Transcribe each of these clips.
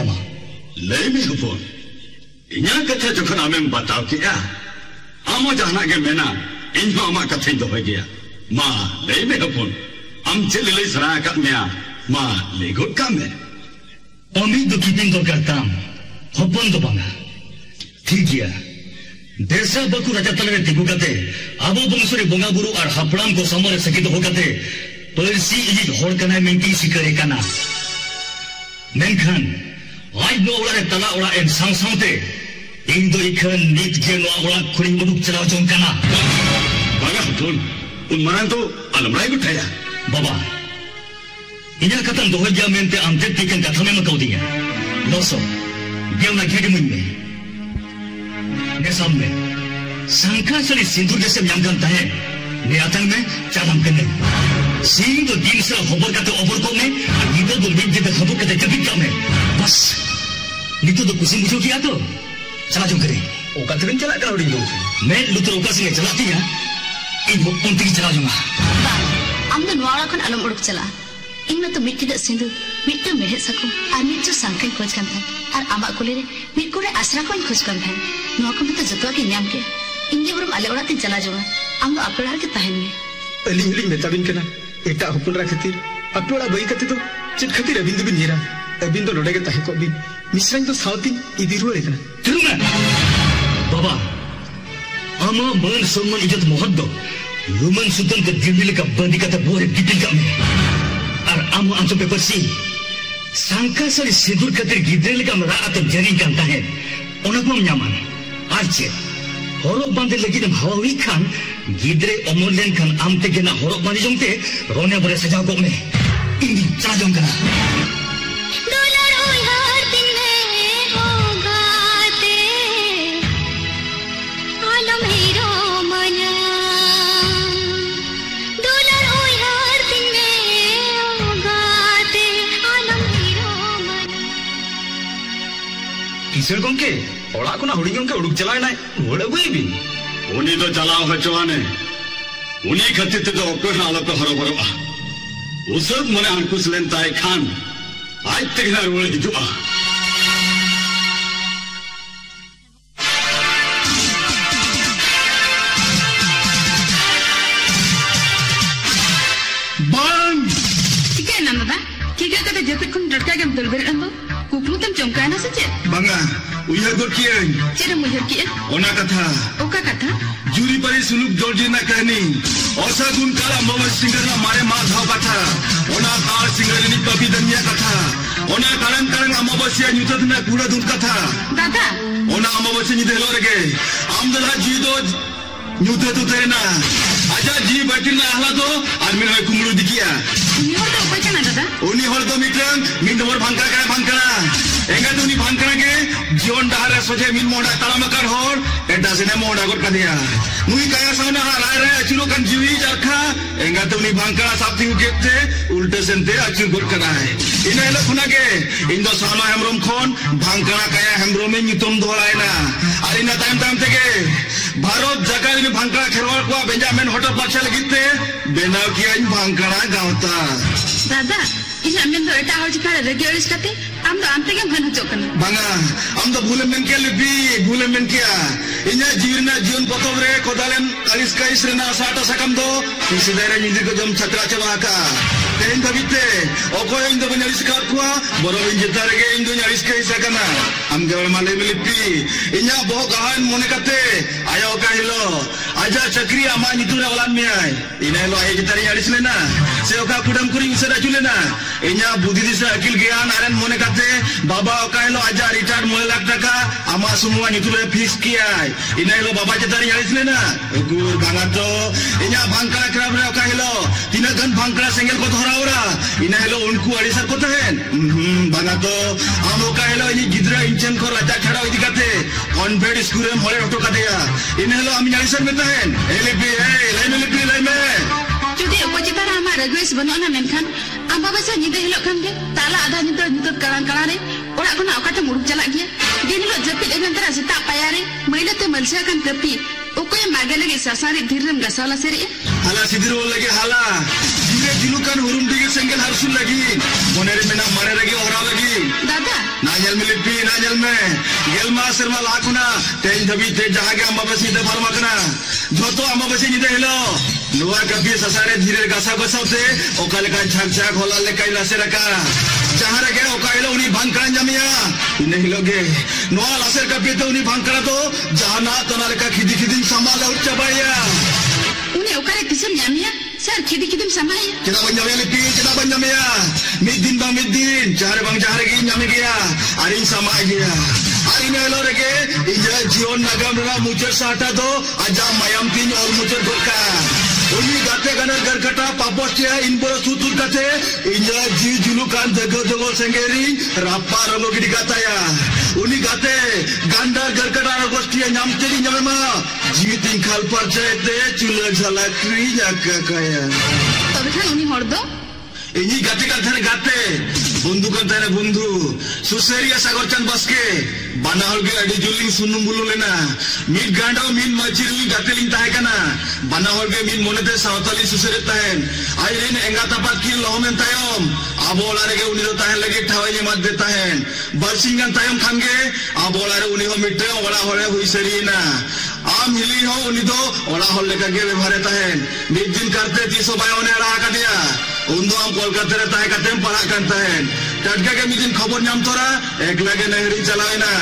आमा लय में हपन इन्या कथा जखन आमें बताओ किया आमो जहाना के मेना इन हो आमा कथा दो गया मा लय में हपन am चल लय सरा का मेया मा ले गुड का में अमी दो किपिन दो करताम हपन दो बांगा देशा बकु राजा तलरे तिगु कते आबो बंसुरे बोंगा बुरु और हपड़ाम को समरे सकित हो कते परसी इजी होड़ कना मेंटी सिकरे कना 年間ワイドオラレタラオラエンサンサンテインドイカンリクジェノアオラクリムドクチラジョンカナバヤハトンウンマラントアルムライブタイヤババイヤカタンドヘジャメンテアンテティケンカタメマカオディアロソゲオナゲリムンメネサンメサンカーシャリシンドルジェセミアンガンタヘネアタンメチャランケネ सिंह तो दिन से होबर का तो ओबर को में नीतो तो मिट जे खबर का जबी का में बस नीतो तो कुछ मुझे किया तो चला जो करे ओ कथबिन चला का उड़ी दो मैं लुतर ओका से चलाती है इन वो उन तक चला जाऊँगा bang am do nuara kan alam uruk chala ing na to mit tidak sindu mit to mehet saku ar mit jo sangkai khoj kan than ar ama kule re mit kore asra ko khoj kan than nuwa ko mata joto ke nyam ke ing ge borom ale ora tin chala jonga am do apra ke एटा हुकुनरा खतिर अपिवला बई कति तो चित खतिर रविंद्र भी नीरा रविंद्र तो लड़ेगे ताहे को भी मिश्रा तो सावती इदिरु रेकना तिरुना बाबा, आमा, मन, सम्मान, इज़्ज़त मोहद लुमन सुतन के दिबिल का बंदी का तो बोरे दिबिल का में। और आमो आंचो पेपर सी। सांका सरी सिदुर खतिर गिदरेल का मरा आतो जरी जानता है। उनको हम आज ᱦᱚᱨᱚᱜ ᱵᱟᱸᱫᱮ ᱞᱟᱹᱜᱤᱫ ᱮᱢ ᱦᱟᱣᱟ ᱦᱩᱭ ᱠᱷᱟᱱ ᱜᱤᱫᱽᱨᱟᱹ ᱚᱢᱚᱱ ᱞᱮᱱᱠᱷᱟᱱ ᱟᱢ ᱛᱮᱜᱮ ᱱᱟ ᱦᱚᱨᱚᱜ ᱵᱟᱸᱫᱮ ᱡᱚᱝᱛᱮ ᱨᱚᱱᱮ ᱵᱚᱨᱮ ᱥᱟᱡᱟᱣ ᱠᱚᱜ ᱢᱮ ᱤᱧ ᱪᱟ ᱡᱚᱝ ᱠᱟᱱᱟ ᱠᱤᱥᱟᱹᱬ ᱜᱚᱢᱠᱮ ᱚᱲᱟᱜ ᱠᱷᱚᱱᱟᱜ ᱦᱩᱰᱤᱧ ᱜᱚᱢᱠᱮ ᱩᱰᱩᱠ ᱪᱟᱞᱟᱣᱮᱱᱟᱭ ᱨᱩᱣᱟᱹᱲ ᱟᱹᱜᱩᱭᱮᱵᱤᱱ ᱩᱱᱤ ᱫᱚ ᱪᱟᱞᱟᱣ ᱦᱚᱪᱚᱣᱟᱱᱮ ᱩᱱᱤ ᱠᱷᱟᱹᱛᱤᱨ ᱛᱮᱫᱚ ᱚᱠᱚᱭ ᱦᱚᱸ ᱟᱞᱚᱯᱮ ᱦᱚᱨᱚᱵᱚᱨᱚᱜᱼᱟ ᱩᱥᱟᱹᱫ ᱢᱚᱱᱮ ᱦᱟᱱᱠᱩᱥ ᱞᱮᱱ ᱛᱟᱭ ᱠᱷᱟᱱ ᱟᱡ ᱛᱮᱜᱮ ᱦᱟᱸᱜ ᱨᱩᱣᱟᱹᱲ ᱦᱤᱡᱩᱜᱼᱟ ᱵᱟᱝ ᱪᱤᱠᱟᱹᱭᱮᱱᱟ ᱫᱟᱫᱟ ᱪᱤᱠᱟᱹ ᱠᱟᱛᱮ ᱡᱚᱛᱚ ᱠᱷᱚᱱ ᱴᱟᱴᱠᱟ ᱜᱮᱢ ᱫᱟᱹᱲ ᱫᱟᱲᱮᱭᱟᱜᱼᱟ chongka na saja. banga uya go kian Cera mujur kian. ona katha Oka kata. juri pari suluk jorji na kahani osa gun kala mawa singer na mare ma dhao katha ona kar singer ni papi danya katha ona karang karang amavasya nyutat na kura dun katha Dada. ona amavasya ni delo rege amdala ji do nyutat tu terena aja ji batin na ahla do armin hoy kumru dikia Ini orang tu apa cina dada? उनी हर दो मित्रन मिन number भांकरा करे भांकरा एकादुनी भांकरा के. जीवन डाहर सोचे मिल मोड़ा तलाम होर ऐडा से मोड़ा कर कदिया मुझे कया सोना हार आ रहा है अचुरो कन जीवी जरखा. एकादुनी भांकरा साथी को कितने उल्टे संते अचुर कर करा है इन्हें लो खुना के. इन दो सामा हमरों कौन भांकरा कया हमरों में नितुम धोला ना अरे ना के. Bharat Dere nyidi ko jom chatra chaba ka tehin bhabite oko indo benyaris kat kwa boro inje tarege indo nyaris kai sakana am gawal male milipi inya boh gahan mone kate ayo ka hilo aja chakri amani tuna walamia inaelo aje tari adisle na seoka kudam kuri usara chule na inya budhi dise akil gyan aren mone kate baba okailo aja retard mole lak taka ama semua nitule fix kiai inaelo baba je tari adisle na gur bangato inya bangkara krabre okailo tina gan bangkara sengel ko thora ora inaelo unku adisar ko tahen bangato am okailo ini gidra inchen ko raja chhada oidikate convent school e mole otoka deya inaelo ami adisar meta ragui sebenarnya menken, apa bahasa nyida hilok kan dia? Talak ada nyida nyida kalang kalang ni. Orang aku kata muruk jalan dia. Dia ni lok jepit dengan terasa tak payah ni. Mereka tu malaysia kan tepi. Uko yang maga lagi sasari direm gak salah seri ya? Hala sidir wal lagi hala jure dilukan hurum tiga senggel harusun lagi. Monere mena mana lagi orang lagi. Dada नाजल में लिपि नाजल में। गेलमा सिरमा लाखुना तेज धबी, तेज जहाँ के अमावसी ते फरमाकना जो तो अमावसी निते हिलो नुआ कभी ससारे धीरे गासा बसाव से ओकाल का छाक छाक होला ले कई लासे रखा। जहाँ रखे ओकाइलो उन्हीं भंग करन जमिया। इन्हें हिलोगे नुआ लासेर कभी तो उन्हीं भंग करा तो। जहाँ ना तो नाले का खिदी खिदी संभाला उच्च बाईया उन्हें ओकारे किसम जमिया? सर खिदी sama ya. Kita bang nyamia lipi, kita bang ya. Midin bang midin, cara bang cara gini nyami gaya. Arin sama gaya. Hari ini lo rege, inja jion nagam rana mujer sata do, aja mayam tin or mujer gorka. উনি গাতে গানের গারকাটা পাপসিয়া ইনবর সুতুর কাছে। ইঞ্জা জি জুলুকান জগ জগ সেঙ্গেরি রাপ্পা রঙ্গিডি গাতায়া। উনি গাতে গান্ডা গারকাটা গোষ্ঠী নামতেরি নামে জি তিন খাল পর্যায়েতে চুলে ঝালা ক্রি জাকা কায়া তবে খান উনি হরদ? ইনি গাতে গাতে গাতে বন্ধু কথা বন্ধু সুসেরিয়া সাগর চান বাসকে। বানাহলকে আডি জুলিং সুনুম বুলুলেনা মিট গান্ডাও মিন রুই গাতেলিং তাহে কানা বানাহলকে মিন মনেতে সাঁওতালি সুসেরে তাহেন। আইরিন এঙ্গাতাপা কি লহমেন তায়ম। আবলারেগে উনি তো তাহেন লাগে ঠাওয়াই নি মাদে তাহেন। বারসিংগান তায়ম খানগে আবলারে উনি হো মিটে ওলা হলে হুইসেরিনা আম হিলি হো উনি তো ওড়া হল লেখা গে ব্যবহারে তাহেন। মিট দিন কারতে তিসো বায়নে রাখা দিয়া। 운동한 কলকাতার তাই কাতেম পাড়া কান্তায়েন টাটকা কে মিদিন খবর নাম তোরা, এক লাগে নাহরি চালায় না।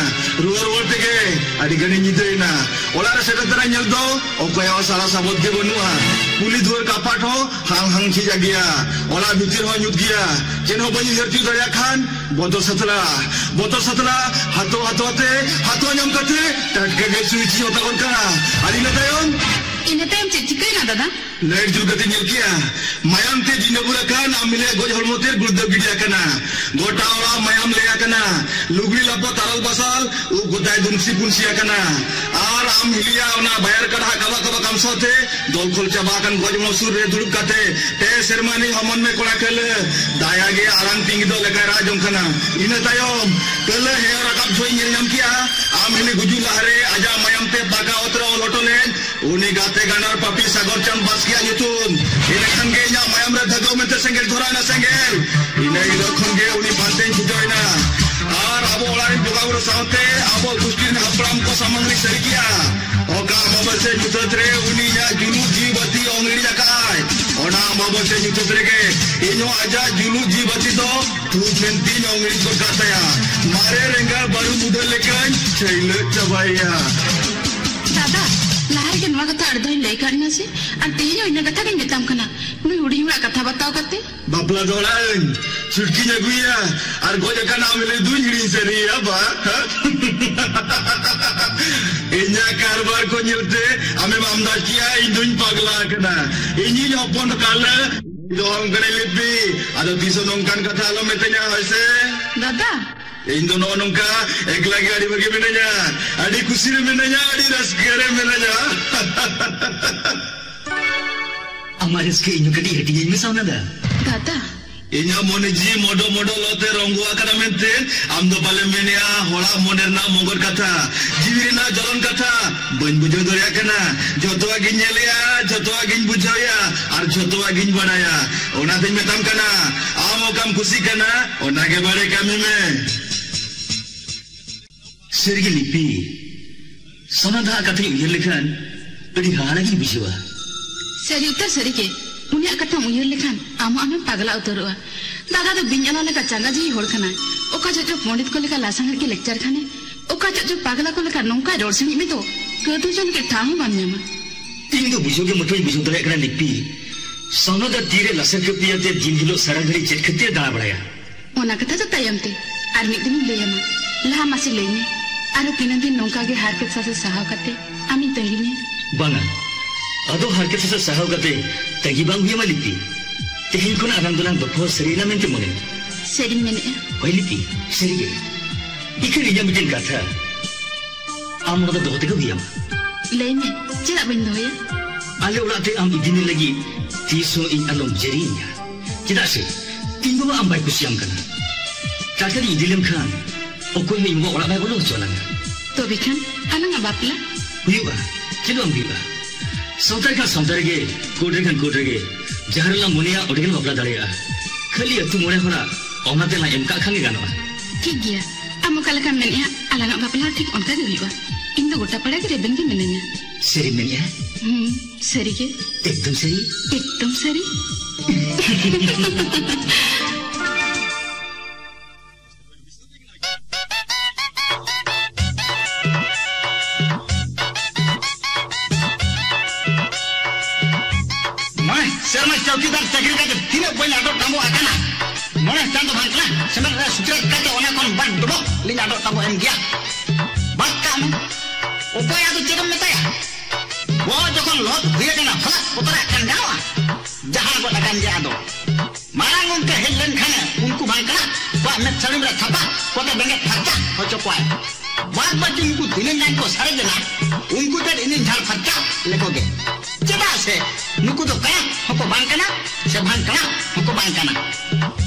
রুয়ার ওর থেকে আদি গানি নিতেই না। ওলার সেটা তারা নেল দো অকয়া সারা সাবত গে বনুয়া। পুলি ধুয়ার কাপাট হো, হাং হাং ছিজা গিয়া ওলা ভিতির হো নিউত গিয়া চেন হো বনি হেরতি দয়া খান, বদর সাতলা। বদর সাতলা, হাতো হাতো হাতে, হাতো নাম কাতে টাটকা গে সুইচি হতা কোন কারা আদি না তায়ন ইনতে চেচিকাই না, দাদা। Lain juga tinggal kia. Mayam te jinda pura kan amile goj hormoter gurda gidi akana. Gota ola mayam le akana. Lugri lapo taral basal u gotai dunsi punsi akana. Ar am hilia ona bayar kada kaba kaba kamsa te dol khol chaba kan goj masur re duluk kate. Te sermani haman me kola kele. Daya ge arang tingi dol lekai rajom kana. Ina tayom kele he rakap joy nyam kia. Am hili guju lahare aja mayam te baga otra olotole. Uni gate ganar papi sagor chan bas ya nyutun ina khangge nya mayamra dhagau mente sengel gorana sengel ina ilo khangge uni panten chujoina ar abo olarin bogagura saute abo gustin hapram ko samangri sergia oka mabase chutotre uni ya julu jibati ongri jakai ona mabase chutotre ke inyo aja julu jibati do tu menti ongri ko kataya mare renga baru mudal lekan chailo chabaya के नवा कथा अर्धा लय करना से और तेज इन्हें कथा के मिताम कना उन्हें हुडी हुआ कथा बताओ करते बापला दोड़ान छुटकी जगुया और गोजा का नाम ले दून हिड़ी सरी अब इन्या कारबार को nyerte ame mamda kia induñ pagla kana inyi nyopon kala doang kene lipi ada tiso nongkan kata lo metenya hoise दादा इन दोनों नुमका एक लगे आड़ी बगे में नज़ा आड़ी कुसीर में नज़ा आड़ी रस केरे में नज़ा हमारे इसके इन कटी हटी इनमें सामना दा ताता इन्हें मोने जी मोड़ मोड़ लोटे रंगुआ करने थे हम तो पहले मैंने आ होड़ा मोनेर ना मोगर कथा जीवन ना जलन कथा बन बुझो तो या करना जो तो आगे निले आ जो तो आगे बुझो या और जो तो आगे बनाया उन्हें तो मैं तम करना आमो कम खुशी करना उन्हें के बड़े कमी में सिर्गी लिपि समाधा कथे उयर लिखन बड़ी हाना की बिजवा सरी उत्तर सरी के उन्हें कथा उयर लिखन आम आम पागला उतरवा दादा तो बिंजला लगा चंगा जी होड़ खना ओका जो जो पंडित को लगा लासंगर के लेक्चर खाने ओका जो जो पागला को लगा नौका रोड से निमित्त कदू जन के तीन तो बिजो के मुठो बिजो तरह करा तो दिन लहा मासी ᱟᱨᱚ ᱛᱤᱱᱟᱹᱜ ᱫᱤᱱ ᱱᱚᱝᱠᱟ ᱜᱮ ᱦᱟᱨᱠᱮᱛ ᱥᱟᱥᱮ ᱥᱟᱦᱟᱣ ᱠᱟᱛᱮ ᱟᱢᱤᱧ ᱛᱟᱺᱜᱤ ᱢᱮᱭᱟ Banga. Ado harket sa sahaw kate tagi bang huya malipi. Tehin ko na arang dolang bapo sarina mente mone. ᱥᱮᱨᱮᱧ ᱢᱮᱱᱮᱜᱼᱟ Wai lipi, serige. Ikan inya mitin kata. Amro da dohote ko hiyam. ᱞᱟᱹᱭ ᱢᱮ ᱪᱮᱫᱟᱜ ᱵᱟᱹᱧ ᱫᱚᱦᱚᱭᱟ Ale ulah te am idini lagi tiso in alom jerinya. Tidak sih, tinggu am baik kusiam kana. Kakak di idilim Okey mi mo wala bay ulo so lang. To bikan, ana nga bapla? Uyuba. Chidong biba. Sautar ka sautar ge, kodre kan kodre ge. Jahar la munia odgen bapla dalega. Khali atu mone hora, onate la emka khange ganoa. Thik gya. Amo kala kan menia alanga bapla thik onta ge uyuba. ᱤᱧ ᱫᱚ ᱜᱚᱴᱟ pada ᱜᱮ ᱨᱮᱵᱮᱱ ᱜᱮ Seri ᱥᱟᱹᱨᱤ Hmm, seri ᱥᱟᱹᱨᱤ ᱜᱮ seri. ᱥᱟᱹᱨᱤ seri. dan tuhan kena sebenarnya sujud kata orang kon ban dulu linda dok tamu en dia bak kamu upaya tu cium mata ya वो जखन लोट हुए जाना फला उतरा कन जावा जहाँ को लगन जा दो मारंग उनके हेलन खाने उनको भांकना वा में चढ़ी में थपा को तो बंगे फटका हो चुका है बात बात उनको दिन ना को सारे देना उनको तो इन झाल फटका लगोगे जबा से उनको तो कहा हमको भांकना से भांकना हमको भांकना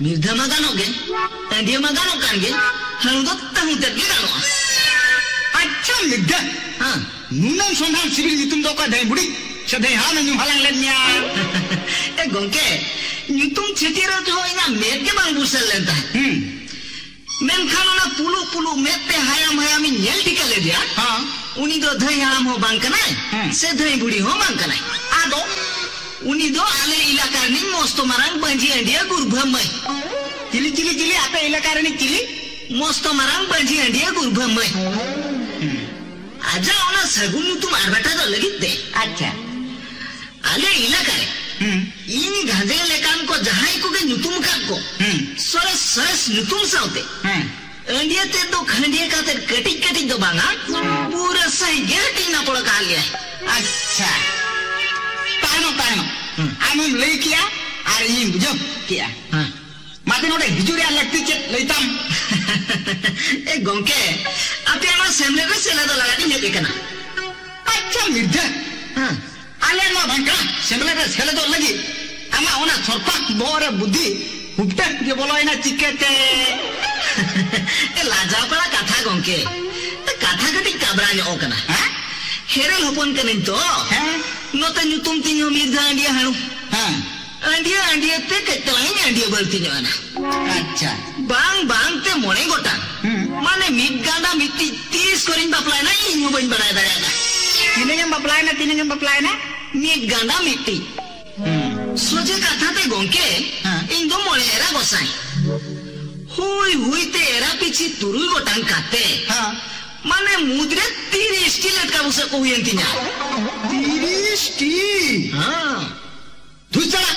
Mirdama gano gen, tandia magano kan gen, hanudot tahu tergi gano. Acha midda, ha, nunang sondang sibil yutum doka day budi, saday ha na nyuhalang len niya. Eh gongke, yutum chetira jo ina med ke bang busal len ta. Hmm. Men khano na pulu pulu med pe hayam hayam in nyel dikale dia. Ha. Uni do dhay hayam ho bang kanai, se dhay budi ho bang kanai. Ado, Unido alil ilakarning mosto marang banjian dia gurbhamai. Cili cili cili apa ilakarning cili? Mosto marang banjian dia gurbhamai. Aja ona sagun tu marbata to lagi de. Acha. Ale ilakare. इन गांजे लेकान को जहाई को के नुतुम का को सरस सरस नुतुम साउते India ते तो खंडिया का ते कटी कटी दो बांगा पूरा सही गेरटी ना पड़ का लिया अच्छा anu tayno angum lay kia ar ini bujuk kia. Mati node hijuri ar lakti chet laitam ए गोंके आपे आमा सेमले को सेला तो लगा दी ने देखना अच्छा मिर्ज़ा हाँ आले मा भंका सेमले को सेला तो लगी आमा ओना सरपाक बोरे बुद्धि हुपटा के बोलो इना चिकेते ए लाजा पड़ा कथा गोंके कथा कटी ಹೆರಲ್ ಹುಪಂತೆ ನಿಂತು ಮತ್ತ ನೀವು ತುಂಬ್ತೀನಿ ಮೀರ್ದ ಅಂಡಿಯ ಹಾಳು ಅಂಡಿಯ ಅಂಡಿಯತ್ತೆ ಕತ್ತಲಾಗಿ ಅಂಡಿಯ ಬರ್ತೀನಿ ಅವನ আচ্ছা বাং বাংতে মনে গোটা মানে মিট গাঁদা মিটি তিরিশ করিন বাপলায় না ইনু বইন বাড়ায় দাঁড়ায় না তিনজন বাপলায় না তিনজন বাপলায় না মিট গাঁদা মিটি সোজে কথাতে গঙ্কে ইন্দু মনে এরা গোসাই হুই হুইতে এরা পিছি তুরুই গোটাং কাতে হ্যাঁ মানে মুদ্রে তিরিশটি লেটকা বসে কইেন তিনি। তিরিশটি হ্যাঁ। ধুচারা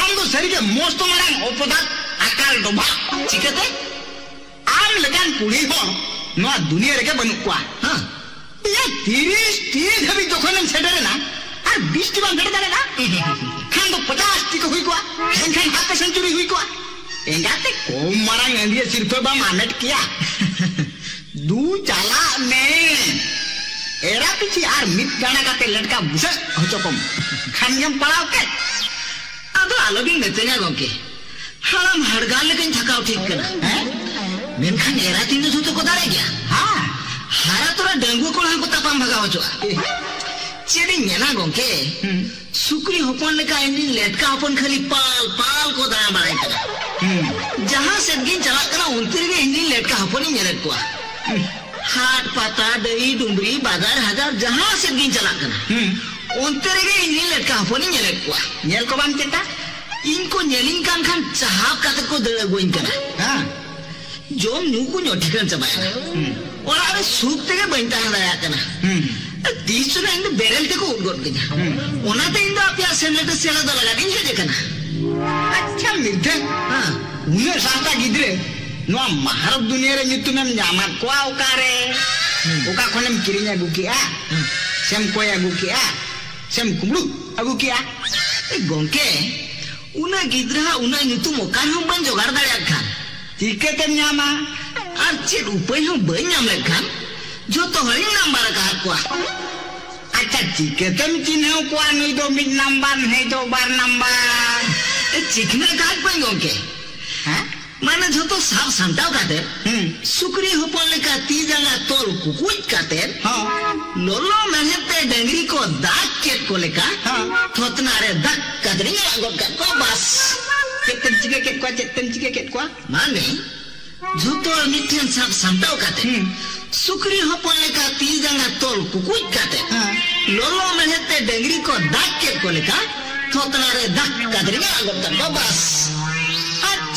আম তো শরীরে মস্ত মারাং অপদার্থ আকাল ডোভা। চিকেতে আম লেগান পুড়ি হন নয়া দুনিয়া রেখে বানুক কোয়া। হ্যাঁ। ইয়া তিরিশটি ধবি যখন সেটারে না আর বিশটি বান ধরে না। খান তো পচাশটি হুই কোয়া। এনখান হাফ সেঞ্চুরি হুই কোয়া। এঙ্গাতে কম মারাং এন্ডিয়া সিরফে বা মানেট কিয়া। Du jalak men. Era pichi ar mit gana kate ladka busa hochokom. Khanjam padao ke. Ado alogin gatenya gomke. Haram hargal lekin thakao thik kana. ᱢᱮᱱᱠᱷᱟᱱ ᱮᱨᱟ ᱛᱤᱱ ᱥᱩᱛᱚ ᱠᱚ ᱫᱟᱲᱮ ᱜᱮᱭᱟ ᱦᱟ ᱦᱟᱨᱟ ᱛᱚᱨᱟ ᱰᱟᱝᱜᱩ ᱠᱚ ᱦᱚᱸ ᱠᱚ ᱛᱟᱯᱟᱢ ᱵᱷᱟᱜᱟᱣ ᱦᱚᱪᱚᱜᱼᱟ ᱪᱮᱫ ᱤᱧ ᱢᱮᱱᱟ ᱜᱚᱝᱠᱮ ᱥᱩᱠᱨᱤ ᱦᱚᱯᱚᱱ ᱞᱮᱠᱟ ᱤᱧ ᱞᱮᱴᱠᱟ ᱦᱚᱯᱚᱱ ᱠᱷᱟᱹᱞᱤ ᱯᱟᱞ ᱯᱟᱞ ᱠᱚ ᱫᱟᱬᱟ ᱵᱟᱲᱟᱭ ᱠᱟᱱᱟ ᱡᱟᱦᱟᱸ ᱥᱮᱫ ᱜᱤᱧ ᱪᱟᱞᱟᱜ ᱠᱟᱱᱟ ᱚᱱᱛᱮ ᱨᱮᱜᱮ ᱤᱧ ᱞᱮᱴᱠᱟ ᱦᱚᱯᱚᱱᱤᱧ ᱧᱮᱞᱮᱫ ᱠᱚᱣᱟ हाट पाता दही डुमरी बाज़ार हज़ार जहाँ से दिन चला करना हम्म। उनते रेगे इंजिन लड़का हो नहीं नेलेट पुआ नेल को बाँध देता इनको नेलिंग कान खान चाहाब काते को दड़ गोइन करना हाँ। जो न्यू को न्यू ठिकन चबाया हम्म। और आवे सूप ते के बंटा है ना। करना तीस ना इन्द बेरल ते को उड़गोट गया उन्हें उन्हते इन्द आप यार सेनेटर सेला दलगा दिन जो देखना अच्छा मिर्धन हाँ। उन्हें साता गिद्रे। Nuwa mahar dunia re nyitu mem nyamat kwa ukare. Uka hmm. konem kirinya gukiya, ah. hmm. Sem koya gukiya, ah. Sem kumluk agukia. Ah, e eh, gongke. Una gidraha una nyitu mokan hum ban jogar dalekan. Ya tike tem nyama. Ar chet upai hum ban nyamlekan. Ya Joto hari nambar kakwa. Acha tike tem chinhe kwa nui do mid nambar hei do bar nambar. E eh, chikna kakwa gongke. Gongke. मानिसहरू त साफ सन्ताउ काटेर सुक्री होपलेका तीजना तोल कुकुट काटेर लोलो मेहनते डेंगरीको दाग केटको लेका थोतनारे दाग काटरिङ लागोट काटको बास केतन चिके केटको चेतन चिके केटको माने ঝুতো মিথেন সাপ সান্তাও কাতে সুকরি হপলেকা তিজাঙ্গা তোল কুকুট কাতে লোলো মেহেতে ডেঙ্গরি কো দাগ কেটকো লেকা থোতনারে দাগ কাদরিঙা আগত বাস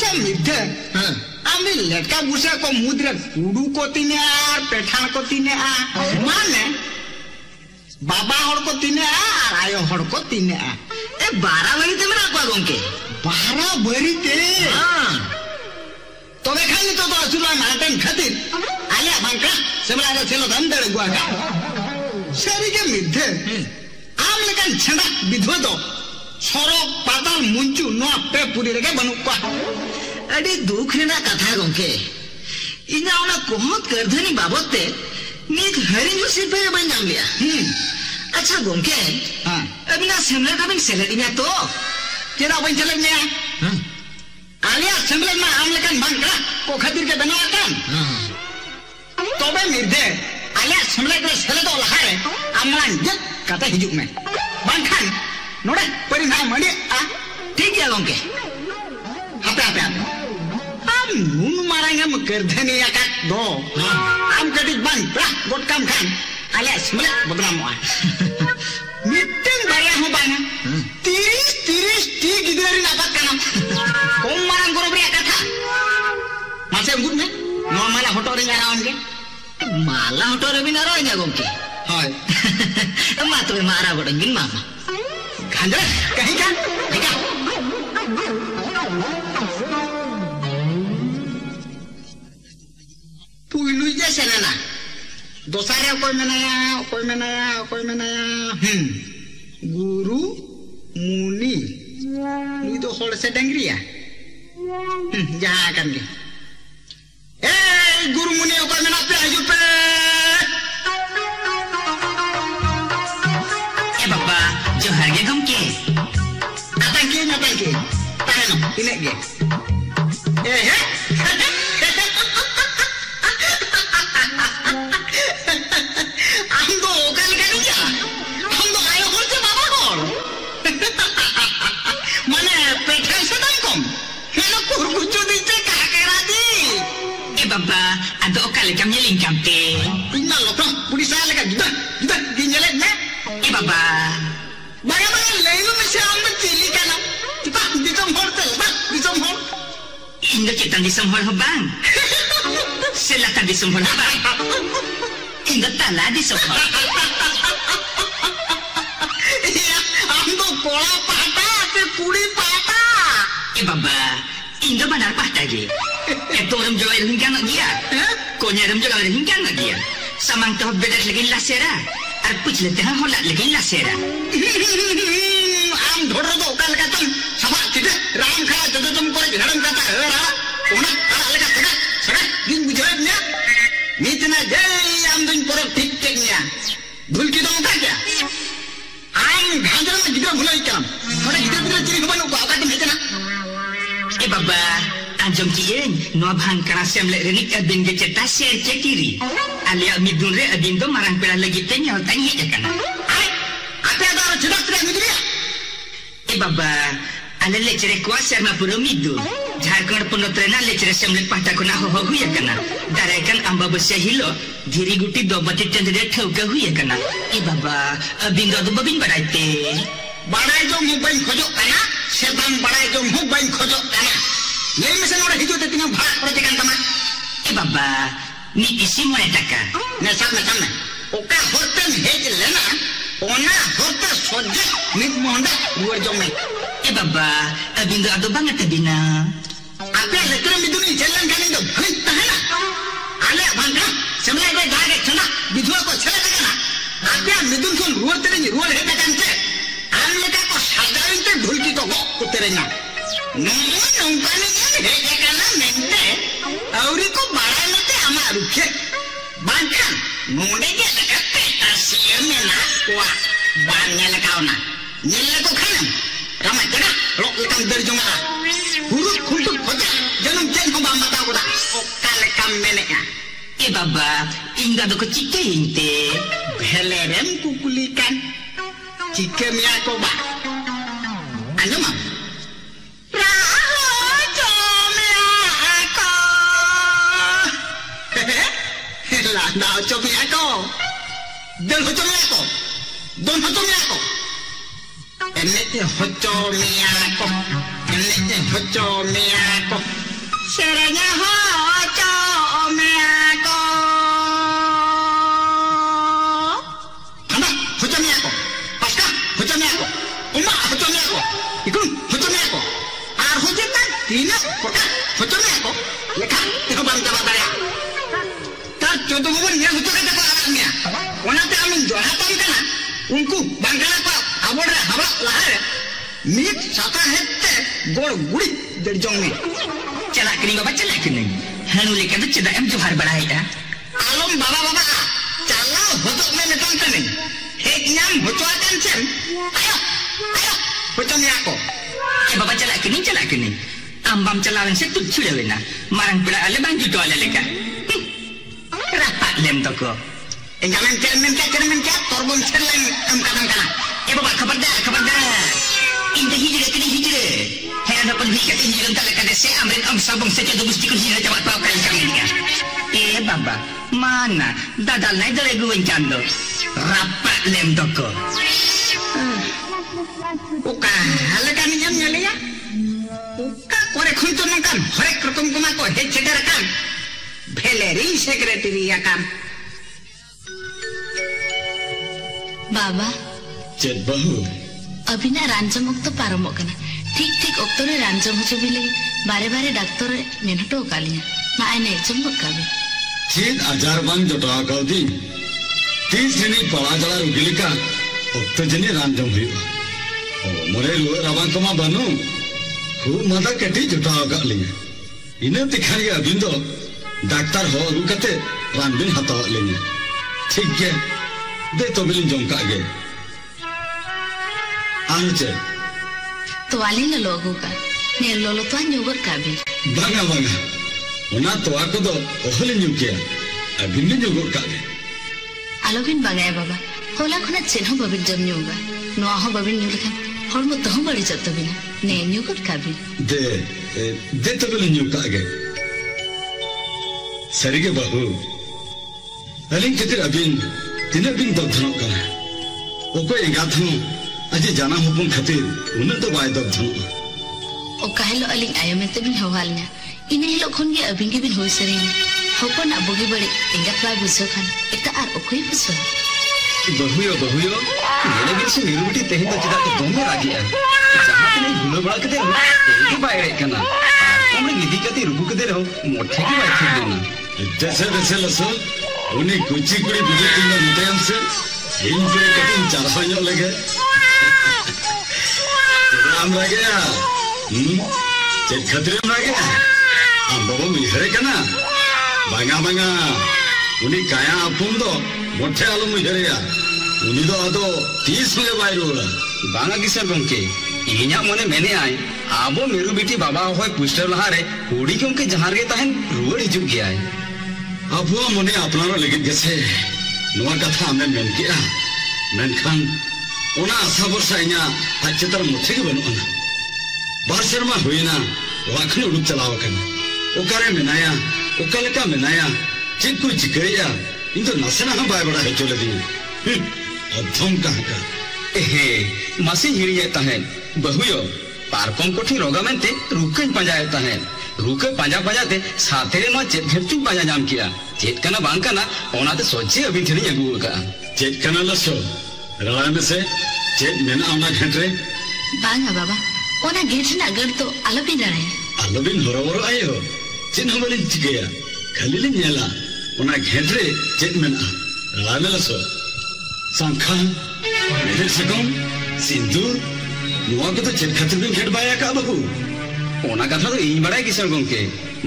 রে মিঠে হ্যাঁ। আমি লেটকা বুসে কো মুদরে কুডু কতিনে আর পেঠান কতিনে আ। মানে বাবা হড় কতিনে আ আর আয়ো হড় কতিনে আ। এ বারা বাড়িতে মেরা কো গঙ্কে বারা বাড়িতে হ্যাঁ। তবে খালি তো তো আসুলা নাটেন খাতির। আলে বাঙ্কা সেমলা রে ছিল ধন্দড় গুয়া হ্যাঁ। সেরিকে মিঠে আম লেকান ছেঁড়া বিধো দো ᱥᱚᱨᱚᱜ ᱯᱟᱫᱟᱞ ᱢᱩᱧᱪᱩ ᱱᱚᱣᱟ ᱯᱮ ᱯᱩᱨᱤ ᱨᱮᱜᱮ ᱵᱟᱹᱱᱩᱜ ᱠᱚᱣᱟ ᱟᱹᱰᱤ ᱫᱩᱠ ᱨᱮᱱᱟᱜ ᱠᱟᱛᱷᱟ ᱜᱚᱝᱠᱮ ᱤᱧᱟᱹᱜ ᱚᱱᱟ ᱠᱚᱦᱚᱛ ᱠᱟᱹᱨᱫᱷᱟᱹᱱᱤ ᱵᱟᱵᱚᱫ ᱛᱮ ᱱᱤᱛ ᱦᱟᱹᱨᱤ ᱧᱩ ᱥᱤᱨᱯᱟᱹ ᱜᱮ ᱵᱟᱹᱧ ᱧᱟᱢ ᱞᱮᱜᱼᱟ ᱟᱪᱪᱷᱟ ᱜᱚᱝᱠᱮ ᱟᱹᱵᱤᱱᱟᱜ ᱥᱮᱢᱞᱮᱫ ᱦᱚᱸᱵᱤᱱ ᱥᱮᱞᱮᱫ ᱤᱧᱟ ᱛᱚ ᱪᱮᱫᱟᱜ ᱵᱟᱹᱧ ᱥᱮᱞᱮᱫ ᱢᱮᱭᱟ ᱟᱞᱮᱭᱟᱜ ᱥᱮᱢᱞᱮᱫ ᱢᱟ ᱟᱢ ᱞᱮᱠᱟᱱ ᱵᱟᱝ ᱠᱟᱱᱟ ᱠᱚ ᱠᱷᱟᱹᱛᱤᱨ ᱜᱮ ᱵᱮᱱᱟᱣ ᱟᱠᱟᱱ ᱛᱚᱵᱮ ᱢᱤᱨᱫᱮ ᱟᱞᱮᱭᱟᱜ ᱥᱮᱢᱞᱮᱫ ᱨᱮ ᱥᱮᱞᱮᱫᱚᱜ ᱞᱟᱦᱟᱨᱮ ᱟᱢ ᱢᱟᱲᱟᱝ ᱡᱮᱫ ᱠᱟᱛᱮ ᱦᱤᱡᱩᱜ ᱢᱮ ᱵᱟᱝᱠᱷᱟᱱ ನೋಡ ಪರಿಣಾಮ ಮಾಡಿ ಆ ಟೀಕೆ ಅವಂಗೆ ಹಪ್ಪ ಹಪ್ಪ ಹಪ್ಪ ಆ ನುನ್ ಮಾರಂಗ ಮ ಕರ್ಧನಿ ಯಾಕ ದೋ ಆಮ್ ಕಟಿಕ್ ಬಂದ್ ಪ್ರಾ ಗೊಟ್ ಕಾಮ್ ಖಾನ್ ಅಲೆಸ್ ಮಲೆ ಬದನಾಮ ಮಿಟ್ಟನ್ ಬರೆಯ ಹೋ ಬಾನ ತಿರಿಸ್ ತಿರಿಸ್ ಟೀ ಗಿದರಿ ನಾಪತ್ ಕಾನ ಕೋಮ್ ಮಾರಂಗ ಗೊರಬ್ರಿ ಯಾಕ ಥಾ ಮಾಸೆ ಗುಡ್ ನೆ ನೋ ಮಾಲ ಹೊಟೋ ರಿಂಗ ಆರಾವಂಗೆ ಮಾಲ ಹೊಟೋ ರಬಿನ ರೋಯ್ನ ಗೊಂಕೆ ಹಾಯ್ ಮಾತ್ರ ಮಾರಾ ಗೊಡಂಗಿನ್ ಮಾಮಾ 간다 가니까 내가 puilu je ya senena dosare kau menaya kau menaya kau menaya hmm. guru muni. Itu hol sedang ria hmm, ya jangan ke eh guru muni koy menapa ajupe Bapak, ada okal yang. hingga kitang disumhol hubang. Sila ka disumhol hubang. Hingga tala disumhol. Ya, Ando pola pata, te kuri pata. Eh baba, eh, hingga banar pata ge. Eto ram jolo el hingga nak dia. Konya ram jolo el hingga nak. Ya? Samang toh bedat lagi lasera. Ar puch hola lagi lasera. Am dhoro do. Kan Sama tidak kata. Eh, तुम्ही आलं का सगळं सगळं वीज गुजरात न्या मी तिना जय आमदून परत ठीक ते न्या धुलकी तो काय क्या आईन घांजरा गिदर भुला इकलम थोड़ा गिदर गिदर चिरी घुमा लोग बाबा तुम ना ए बाबा anjom kiyen no bang renik abin ge ceta ser cetiri ali ami marang pela lagi tenyal tanya je apa ada orang cedak tidak mikir ya baba लेचरे कोआ Sharma पुरमिदु Jharkhand पुनतरेना लेचरे सेमले पाटा को ना हो हो हुए कना दराय कन अंबा बसे हिलो धीरी गुटी दो बटे टेंदे दे ठोके हुए कना ए बाबा अबिन दो बबिन बड़ाई ते बड़ाई जो मुबई खोजो कना शैतान बड़ाई जो मुबई खोजो कना ये मिशन ओरे हिजो Eh, Baba, abindo ado ba nga tabi na? Ate, lakaran bidun ni chalan ka nito. Hoy, tahan na! Ale, abang ka! Samalai ko ay gaya kay chana. Bidu ako, chala ka na. Ate, ang midun kong sadarin te dhulki to ko, utere na. Nungo, nungpa ni yan. Auri ko bala na ama arukhe. Bang ka, nungde ka naka te. Wah, bang nga. Nila ko kanam ramai jaga lo lekam dari jemaah huruf untuk hojah jangan jangan kau bamba tahu tak. Oka lekam meneknya eh iya, baba. Ingga do kecike inte. Belerem kukulikan jika mia kau ba. Anda mah Lah, nah, coknya aku. Dan hukumnya aku. Dan hukumnya aku. എന്നിട്ട് ഹൊച്ചോമിയാക്കോ എന്നിട്ട് ഹൊച്ചോമിയാക്കോ ശരണ ഹോച്ചോമിയാക്കോ 간다 허점이야고 아시다? 허점이야고. 엄마 허점이야고. 이건 허점이야고. 아 허점난 디나 보다. 허점이야고. 내가 이거 반다 반다야 다 저도 보고 그냥 허점이라고 알았냐 원한테 하면 좋아. 하다니까 나 운꾸 망가라 खबर हवा लहर मीत साता है ते गोड़ गुड़ी दर जोंगे चला करी बाबा चला के नहीं हनु लेके तो चिदा एम जोहार बढ़ाए ता आलम बाबा बाबा चला होतो में नितन ते नहीं एक नाम होतो आदम से आयो आयो होतो ने आको ए बाबा चला के नहीं चला के नहीं आम बाम चलावन से तू छुड़े हुए ना मारन पड़ा अले बांजू तो अले लेका रापात लेम तो को Jangan cermin ke cermin ke, torbon cermin, em kadang-kadang. Ibu mak kepada kepada. Indah hijrah kini hijrah. Hei anda pun hijrah ini rental kada saya ambil am sabung saja tu mesti kursi hijrah cepat pau kali kami ni. Ya. Eh baba, mana dadal nai dari gue jando. Rapat lem toko. Bukan, hal kami nyam nyale ya. Bukan, orang kuitu nangkan, orang kerkum kumako, hei cedera kan. Beleri sekretari ya kan. Baba, ᱪᱮᱫ ᱵᱟᱹᱦᱩ ᱟᱹᱵᱤᱱᱟᱜ ᱨᱟᱱᱡᱚᱢ ᱚᱠᱛᱚ ᱯᱟᱨᱚᱢᱚᱜ ᱠᱟᱱᱟ ᱴᱷᱤᱠ ᱴᱷᱤक ᱚᱠᱛᱚ ᱨᱮ ᱨᱟᱱᱡᱚᱢ ᱦᱚᱪᱚ ᱵᱤᱱ ᱞᱟᱹᱜᱤᱫ ᱵᱟᱨᱮ ᱵᱟᱨᱮ ᱰᱟᱠᱛᱚᱨ ᱮ ᱢᱮᱱ ᱦᱚᱴᱚ ᱟᱠᱟᱫ ᱞᱤᱧᱟ ᱱᱟᱜᱼᱟᱭ ᱱᱮ ᱡᱚᱢ ᱜᱚᱫ ᱠᱟᱜ ᱵᱤᱱ ᱪᱮᱫ ᱟᱡᱟᱨ ᱵᱟᱝ ᱡᱚᱴᱟᱣ ᱟᱠᱟᱣᱫᱤᱧ ᱛᱤᱥ ᱡᱟᱹᱱᱤᱡ ᱯᱟᱲᱟ ᱡᱟᱲᱟ ᱨᱩᱜᱤ ᱞᱮᱠᱟ ᱚᱠᱛᱚ ᱡᱟᱹᱱᱤᱡ ᱨᱟᱱ ᱡᱚᱢ ᱦᱩᱭᱩᱜᱼᱟ ᱦᱚᱲᱢᱚᱨᱮ ᱨᱩᱣᱟᱹ ᱨᱟᱵᱟᱝ ᱠᱚᱢᱟ ᱵᱟᱹᱱᱩᱜ ᱠᱷᱩᱜ ᱢᱟᱫᱟ ᱠᱟᱹᱴᱤᱡ ᱡᱚᱴᱟᱣ ᱟᱠᱟᱫ ᱞᱤᱧᱟ ᱤᱱᱟᱹ ᱛᱮᱠᱷᱟᱱ ᱜᱮ ᱟᱹᱵᱤᱱ ᱫᱚ ᱰᱟᱠᱛᱟᱨ ᱦᱚᱸ ᱟᱹᱜᱩ ᱠᱟᱛᱮ ᱨᱟᱱ ᱵᱤᱱ ᱦᱟᱛᱟᱣᱟᱫ ᱞᱤᱧᱟ ᱴᱷᱤᱠ ᱜᱮᱭᱟ ᱫᱮ ᱛᱚᱵᱮ ᱞᱤᱧ ᱡᱚᱢ ᱠᱟᱜ ᱜᱮ Angel. Tuwalin na logo ka. Nilolotuan yugot kabi. Banga banga. Una tuwa ko do ohalin yukya. Abin na yugot kabi. Alogin banga baba. Hola ko na chenho babin jam yuga. Noa ho babin yulkan. Hormo tohom bari jatabina. Ne yugot kabi. De, de tabelin yukage. Sarige bahu. Aling kitir abin. Tinabin dodhanok kana. Okoy gathung. ᱟᱡᱮ ᱡᱟᱱᱟᱢ ᱦᱚᱯᱚᱱ ᱠᱷᱟᱹᱛᱤᱨ ᱩᱱᱟᱹᱜ ᱫᱚ ᱵᱟᱭ ᱫᱚᱜ ᱡᱷᱚᱜᱼᱟ ᱚᱠᱟ ᱦᱤᱞᱳᱜ ᱟᱹᱞᱤᱧ ᱟᱭᱳ ᱢᱮᱱᱛᱮ ᱵᱤᱱ ᱦᱚᱦᱚ ᱟᱹᱞᱤᱧᱟ ᱤᱱᱟᱹ ᱦᱤᱞᱳᱜ ᱠᱷᱚᱱ ᱜᱮ ᱟᱹᱵᱤᱱ ᱜᱮᱵᱤᱱ ᱦᱩᱭ ᱥᱮᱨᱮᱧᱟ ᱦᱚᱯᱚᱱᱟᱜ ᱵᱩᱜᱤ ᱵᱟᱹᱲᱤᱡ ᱮᱸᱜᱟᱛ ᱵᱟᱭ ᱵᱩᱡᱷᱟᱹᱣ ᱠᱷᱟᱱ ᱮᱴᱟᱜ ᱟᱨ ᱚᱠᱚᱭ ᱵᱩᱡᱷᱟᱹᱣᱟ ᱵᱟᱹᱦᱩᱭᱚ ᱵᱟᱹᱦᱩᱭᱚ ᱧᱮᱞᱮᱵᱤᱱ ᱥᱮ ᱢᱤᱨᱩᱵᱤᱴᱤ ᱛᱮᱦᱮᱧ ᱫᱚ ᱪᱮᱫᱟᱜ ᱠᱚ ᱫᱚᱢᱮ ᱨᱟᱜᱮᱜᱼᱟ ᱡᱟᱦᱟᱸ ᱛᱤᱱᱟᱹᱜ ᱜᱩᱞᱟᱹ ᱵᱟᱲᱟ ᱠᱟᱛᱮ ᱨᱮᱦᱚᱸ ᱛᱮᱦᱮᱧ ᱫᱚ ᱵᱟᱭ ᱮᱲᱮᱜ ᱠᱟᱱᱟ ᱟᱢᱨᱮ ᱜᱤᱫᱤ ᱠᱟᱛᱮ ᱨᱩᱵᱩ ᱠᱟᱛᱮ ᱨᱮᱦᱚᱸ ᱢᱚᱴᱷᱮ ᱜᱮ ᱵᱟᱭ ᱴᱷᱤᱠ ᱞᱮᱱᱟ ᱫᱮᱥᱮ ᱫᱮᱥᱮ ᱞᱚᱥᱚ ᱩᱱᱤ ᱠᱩᱪᱤ ᱠᱩᱲᱤ ᱵᱩᱡᱷᱟᱹᱣ ᱤᱧ ᱢᱮᱛᱟᱭᱟᱢ ᱥᱮ ᱤᱧ ᱯᱮ ᱠᱟᱹᱴᱤᱡ ᱪᱟᱨᱦᱟᱣ ᱧᱚᱜ ᱞᱮᱜᱮ आम लागया चेत खतरे लागया आम बाबा मिसरे कना বাঙা বাঙা উনি কায়া আপুন তো মোঠে আলো মুঝেরেয়া উনি তো আদো তিস মিলে বাইরে ওরা বাঙা কিসের গমকে ইহিঞা মনে মেনে আয় আবো মেরু বিটি বাবা হয় পুষ্টার লাহারে কুড়ি গমকে জাহার গে তাহেন রুয়ার হিজুগ গিয়াই আবুয়া মনে আপনারা লেগে গেছে নোয়া কথা আমি মেন কিয়া মেনখান ओना इnya आज चेतर मुठे के बनुआ बार शर्मा हुईना वाखन उड़ुक चलाव ओकारे मेनाया ओकालेका मेनाया चेक को चिकैया इन तो नसना हम बाय बड़ा है चले दिन। अधम कहा का? एहे मासी हिड़िए तहन बहुयो पारकम कोठी रोगा मेनते रुकन पंजाए तहन रुके पंजा पंजाते साथे रे नो चेत घेरचु पंजा जाम किया। चेत कना बांग कना ओनाते सोचे अबिन ठेनी अगु का। चेक कना लसो ᱨᱟᱲᱟ ᱢᱮᱥᱮ ᱪᱮᱫ ᱢᱮᱱᱟᱜᱼᱟ ᱚᱱᱟ છે જે મેને આવના ઘેટરે બાંગા બાબા ઓના ઘેટના ગર ᱟᱞᱚᱵᱤᱱ અલબિન ᱟᱭᱳ ᱪᱮᱫ ᱦᱚᱸ આયો ᱪᱤᱠᱟᱹᱭᱟ ᱠᱷᱟᱹᱞᱤ ᱞᱤᱧ ᱧᱮᱞᱟ ᱚᱱᱟ ઓના ᱨᱮ ᱪᱮᱫ ᱢᱮᱱᱟᱜᱼᱟ રળાને લસો સંખા મેરે સકમ સિંધુર ᱱᱚᱣᱟ ᱠᱚᱫᱚ ᱪᱮᱫ ᱠᱷᱟᱹᱛᱤᱨ ᱵᱤᱱ ᱜᱷᱮᱴ ᱵᱟᱭ ᱟᱠᱟᱜᱼᱟ ᱵᱟᱹᱵᱩ ᱚᱱᱟ ᱠᱟᱛᱷᱟ ᱫᱚ ᱤᱧ ᱵᱟᱲᱟᱭ ᱠᱤᱥᱟᱹᱬ ᱜᱚᱝᱠᱮ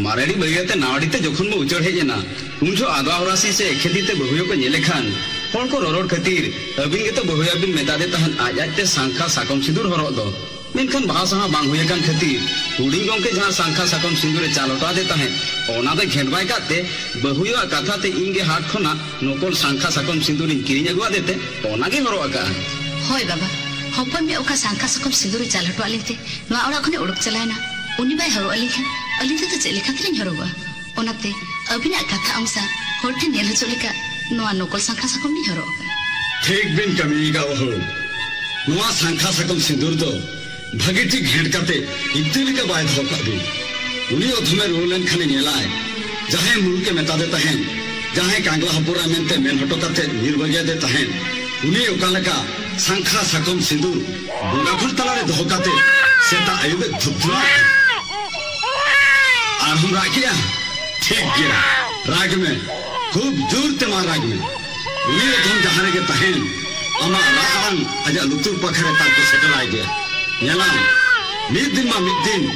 ᱠᱟᱛᱮ ᱵᱟᱹᱭᱦᱟᱹᱛᱮ ᱱᱟᱣᱟᱰᱤᱛᱮ ᱡᱚᱠᱷᱚᱱ ᱵᱚ ᱩᱪᱟᱹᱲ ᱦᱮᱡ ᱮᱱᱟ ᱩᱱ ᱡᱚ ᱟᱫᱣᱟ ᱦᱚᱨᱟᱥᱤ ᱥᱮ ᱮᱠᱷᱮᱛᱤᱛᱮ ᱵᱟᱹᱦᱩᱭᱚ ᱠᱚ ᱧᱮᱞᱮ ᱠᱷᱟᱱ ᱦᱚᱲᱠᱚ ᱨᱚᱨᱚᱲ ᱠᱷᱟᱹᱛᱤᱨ ᱟᱹᱵᱤᱱ ᱜᱮᱛᱚ ᱵᱚᱦᱚᱭᱟ ᱵᱤᱱ ᱢᱮᱛᱟ ᱫᱮ ᱛᱟᱦᱮᱱ ᱟᱡ ᱟᱡᱛᱮ ᱥᱟᱝᱠᱷᱟ ᱥᱟᱠᱚᱢ ᱥᱤᱸᱫᱩᱨ ᱦᱚᱨᱚᱜ ᱫᱚ ᱢᱮᱱᱠᱷᱟᱱ ᱵᱟᱦᱟ ᱥᱟᱦᱟ ᱵᱟᱝ ᱦᱩᱭ ᱟᱠᱟᱱ ᱠᱷᱟᱹᱛᱤᱨ ᱦᱩᱰᱤᱧ ᱜᱚᱝᱠᱮ ᱡᱟᱦᱟᱸ ᱥᱟᱝᱠᱷᱟ ᱥᱟᱠᱚᱢ ᱥᱤᱸᱫᱩᱨᱮ ᱪᱟᱞᱚᱴᱟ ᱫᱮ ᱛᱟᱦᱮᱸ ᱚᱱᱟ ᱫᱚ ᱜᱷᱮᱸᱴᱵᱟᱭ ᱠᱟᱛᱮ ᱵᱟᱹᱦᱩᱭᱟᱜ ᱠᱟᱛᱷᱟ ᱛᱮ ᱤᱧ ᱜᱮ ᱦᱟᱴ ᱠᱷᱚᱱᱟᱜ ᱱᱚᱠᱚᱞ ᱥᱟᱝᱠᱷᱟ ᱥᱟᱠᱚᱢ ᱥᱤᱸᱫᱩᱨᱤᱧ ᱠᱤᱨᱤᱧ ᱟᱹᱜᱩ ᱟᱫᱮ ᱛᱮ ᱚᱱᱟᱜᱮ ᱦᱚᱨᱚᱜ ᱟᱠᱟᱜᱼᱟ ᱦᱳᱭ ᱵᱟᱵᱟ ᱦᱚᱯᱚᱱ ᱢᱮ ᱚᱠᱟ ᱥᱟᱝᱠᱷᱟ ᱥᱟᱠᱚᱢ ᱥᱤᱸᱫᱩᱨᱮ ᱪᱟᱞᱚᱴᱚ ᱟᱹᱞᱤᱧ ᱛᱮ ᱱᱚᱣᱟ ᱚᱲᱟᱜ ᱠᱷᱚᱱᱮ ᱩᱰᱩᱠ ᱪᱟᱞᱟᱣᱮᱱᱟ ᱩᱱᱤ ᱵᱟᱭ ᱦᱚᱨᱚᱜ ᱟᱹᱞᱤᱧ ᱠᱷᱟᱱ ᱟᱹᱞᱤᱧ ᱫᱚ ᱪᱮᱫ ᱞᱮᱠᱟ ᱛᱮᱞᱤᱧ ᱦᱚᱨᱚᱜᱚᱜᱼᱟ ᱚᱱᱟᱛᱮ ᱟᱹᱵᱤᱱᱟᱜ ᱠᱟᱛᱷᱟ ᱚᱝᱥᱟ ᱦᱚᱲ ᱴᱷᱮᱱ ᱧᱮᱞ ᱦᱚᱪᱚ ᱞᱮᱠᱟ ᱱᱚᱠᱚᱞ ᱥᱟᱝᱠᱷᱟ ᱥᱟᱠᱚᱢ ᱞᱤᱧ ᱦᱚᱨᱚᱜ ᱴᱷᱤᱠ ᱵᱤᱱ ᱠᱟᱹᱢᱤ ᱠᱟᱜ ᱵᱟᱹᱦᱩ ᱱᱚᱣᱟ ᱥᱟᱝᱠᱷᱟ ᱥᱟᱠᱚᱢ ᱥᱤᱸᱫᱩᱨ ᱫᱚ ᱵᱷᱟᱹᱜᱤ ᱴᱷᱤᱠ ᱜᱷᱮᱸᱴ ᱠᱟᱛᱮ ᱤᱛᱟᱹ ᱞᱮᱠᱟ ᱵᱟᱭ ᱫᱚᱦᱚ ᱠᱟᱜ ᱵᱤᱱ ᱩᱱᱤ ᱚᱫᱷᱚᱢᱮ ᱨᱩ ᱞᱮᱱᱠᱷᱟᱱᱮ ᱧᱮᱞᱟᱭ ᱡᱟᱦᱟᱸᱭ ᱢᱩᱲᱩᱠᱮ ᱢᱮᱛᱟᱫᱮ ᱛᱟᱦᱮᱱ ᱡᱟᱦᱟᱸᱭ ᱠᱟᱝᱜᱞᱟ ᱦᱚᱯᱚᱨᱟ ᱢᱮᱱᱛᱮ ᱢᱮᱱ ᱦᱚᱴᱚ ᱠᱟᱛᱮ ᱱᱤᱨᱵᱟᱹᱜᱤᱭᱟᱫᱮ ᱛᱟᱦᱮᱱ ᱩᱱᱤ ᱚᱠᱟᱞᱮᱠᱟ ᱥᱟᱝᱠᱷᱟ ᱥᱟᱠᱚᱢ ᱥᱤᱸᱫᱩᱨ ᱵᱚᱸᱜᱟ ᱜᱷᱚᱨ ᱛᱟᱞᱟᱨᱮ ᱫᱚᱦᱚ ᱠᱟᱛᱮ ᱥᱮᱛᱟᱜ ᱟᱹᱭᱩᱵᱮ ᱫᱷᱩᱯᱫᱷᱩᱨᱟ ᱟᱨᱦᱚᱸ ᱨᱟᱜ ᱠᱮᱜᱼᱟ ᱴᱷᱤᱠ ᱜᱮᱭᱟ ᱨᱟᱜᱽ ᱢᱮ में खूब ज़ोर ते मारा राग मेरे धन ओथम जहाँ के तहेन अमा रान अजा लुतुर पखरे ताको सेटल आ गया नेला मिद दिन